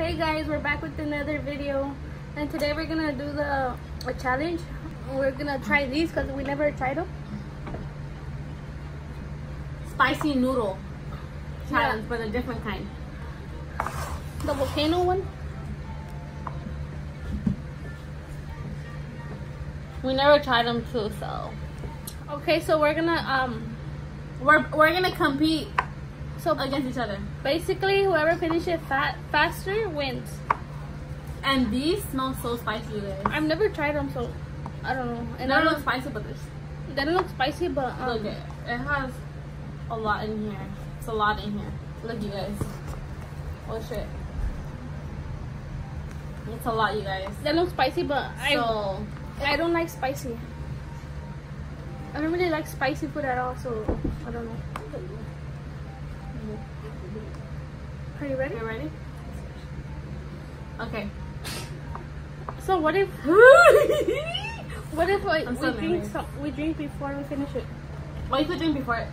Hey guys, we're back with another video, and today we're gonna do the a challenge. We're gonna try these because we never tried them. Spicy noodle challenge, Yeah. but a different kind. The volcano one. We never tried them too, so Okay, so we're gonna um, we're we're gonna compete so against each other. basically whoever finishes fat faster wins. And these smell so spicy, you guys. I've never tried them, so I don't know. And They don't look spicy, but this they don't look spicy, but um, look it. It has a lot in here. It's a lot in here. Look, you guys. Oh shit. It's a lot, you guys. they look spicy, but I So I don't like spicy. I don't really like spicy food at all, so I don't know. Are you ready? you ready? Okay. So what if what if like we drink some, we drink before we finish it? Well, you could drink before it.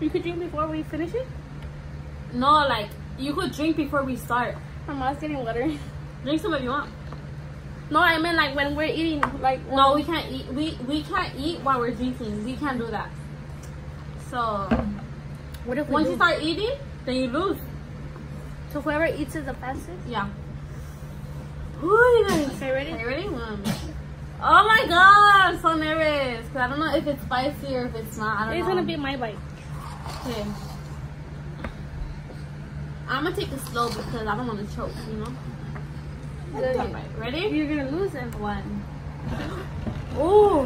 You could drink before we finish it. No, like you could drink before we start. My mouth's getting watery. Drink some if you want. No, I mean like when we're eating. Like No, we can't eat. We we can't eat while we're drinking. We can't do that. So what if once do? you start eating, then you lose. So whoever eats it the fastest. Yeah. Ooh, you guys. Okay, ready? Okay, ready? One. Oh my god, I'm so nervous. Cause I don't know if it's spicy or if it's not. I don't It's know. gonna be my bite. Okay. I'm gonna take it slow because I don't want to choke. You know. Ready? You're gonna lose it. One. Ooh.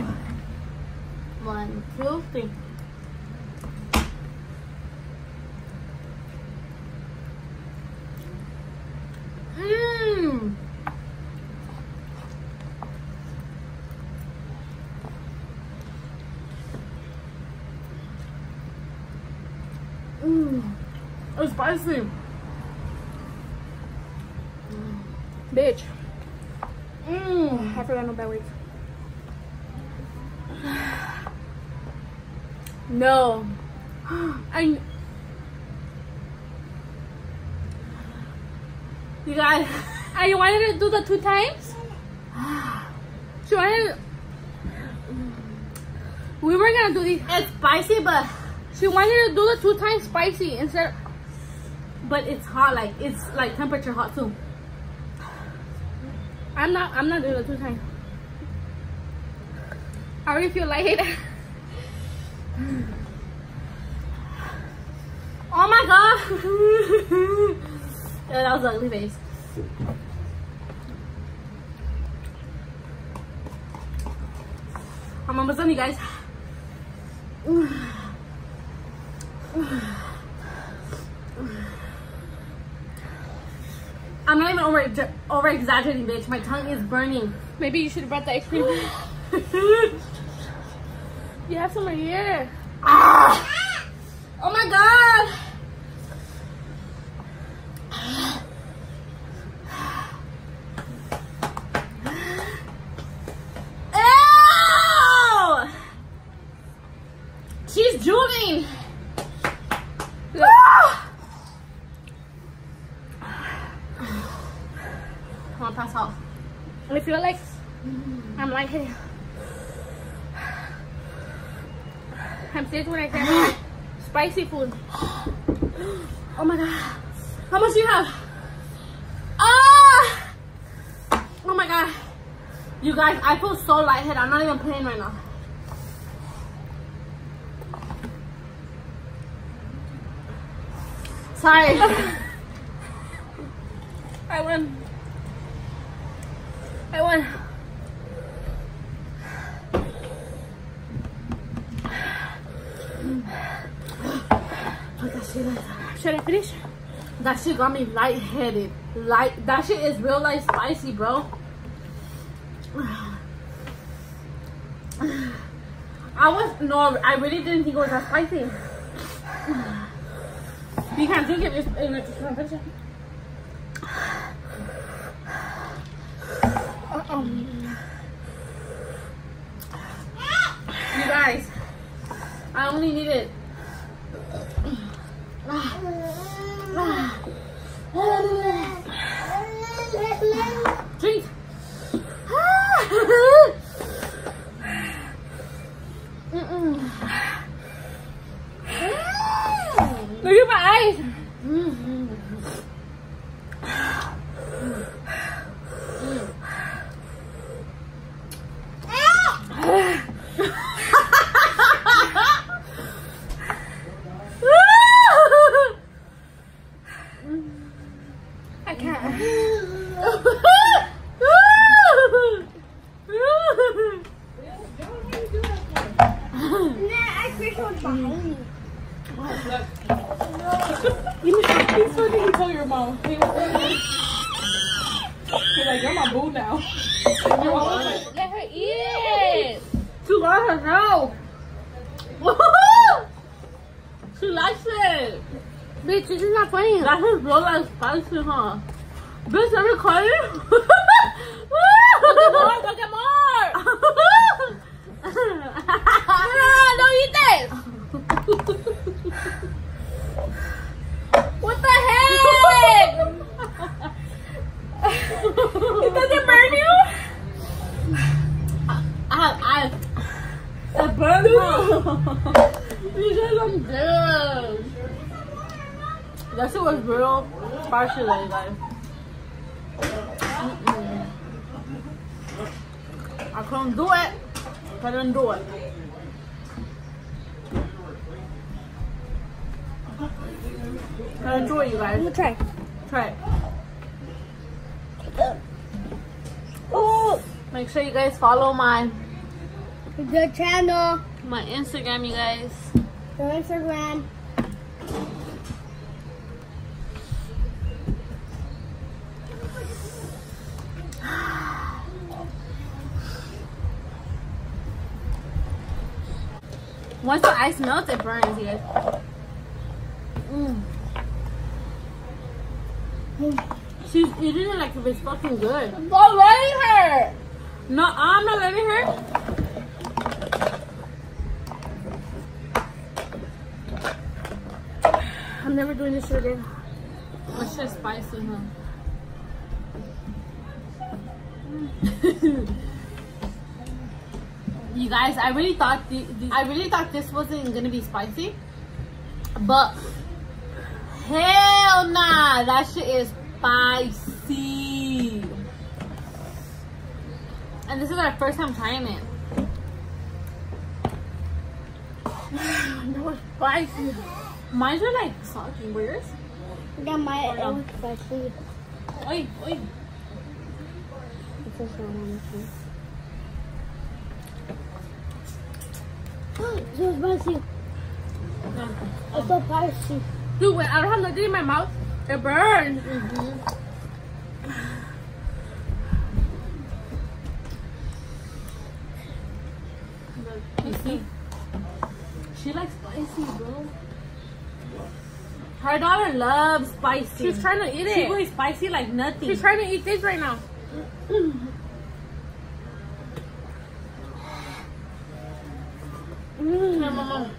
One, two, three. Mmm. It's spicy. Mm. Bitch. Mmm. I forgot no bad words. No. I You guys. I wanted to do the two times. She wanted. We were gonna do these. It's spicy, but She wanted to do the two times spicy instead. but it's hot. Like it's like temperature hot too. I'm not. I'm not doing the two times. I already feel light. Oh my god. yeah, that was ugly face. I'm almost done, you guys. I'm not even over over exaggerating, bitch. My tongue is burning. Maybe you should have brought the ice cream. you have some right here. Ah! Oh my god! Ew! She's drooling! Look. I'm gonna pass out. I feel like I'm lightheaded. I'm serious when I say spicy food. Oh my god. How much do you have? Ah! Oh my god. You guys, I feel so lightheaded. I'm not even playing right now. Sorry. I won. I won. Should I finish? That shit got me lightheaded. Light. That shit is real life spicy, bro. I was no, I really didn't think it was that spicy. You can't drink it. It's, it's, it's, You guys, I only needed. He's so you tell your mom. He's like, you're my boo now. You're always like, Let her eat it. she herself. she likes it. Bitch, this is not funny. That is real life spicy, huh? Bitch, call you. Look at more. No, don't eat this. What the heck? it doesn't burn you? I, I, it burns me. because I'm dead. That shit was real spicy, like, guys. I couldn't do it. I Couldn't do it. Do it, you guys. Try. Try it. Oh, make sure you guys follow my The channel, my Instagram, you guys. the Instagram. Once the ice melts, it burns, you guys. Mm. She's eating it like if it's fucking good. Stop letting her. No, I'm not letting her. I'm never doing this shit again. It's just spicy, huh? you guys, I really thought the, the, I really thought this wasn't gonna be spicy, but hell nah, that shit is spicy. And this is our first time trying it. That was spicy. Mine are like salty. Where's? Yeah, my Hold it on. was spicy. Oi, oi. It's so strong, honestly. It's so spicy. It's so spicy. Dude, when I don't have nothing in my mouth, it burns. You see? She likes spicy, bro. Her daughter loves spicy. She's trying to eat She it. goes spicy like nothing. She's trying to eat this right now. Mm. Here, mama.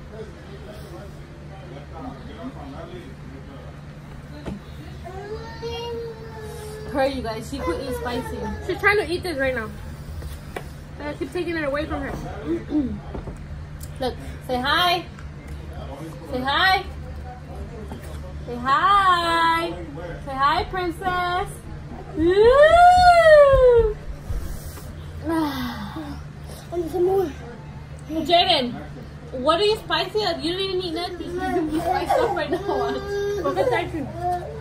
Her, you guys, she could eat spicy. She's trying to eat this right now. And I keep taking it away from her. Look, say hi. Say hi. Say hi. Say hi, princess. I need some more. Jaden, what are you spicy of? You don't even eat nothing. You spiced up right now. Watch. Look at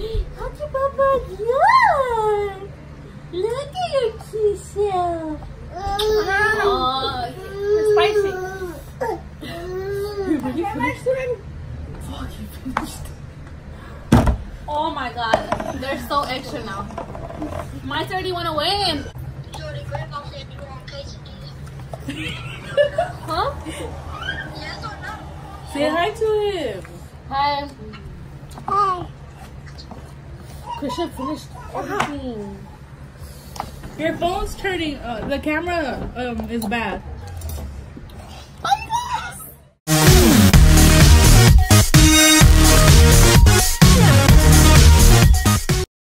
that. Happy Papa, good. Look at your cute self. Oh, It's spicy. you finished it? Fuck, you finished. Oh my god, they're so extra now. Mine's already went away. Jordy, Grandma said you want quesadilla. Huh? Yes or no? Say hi to him. Hi. Hi. Christian finished everything. Your phone's turning. Uh, the camera um is bad.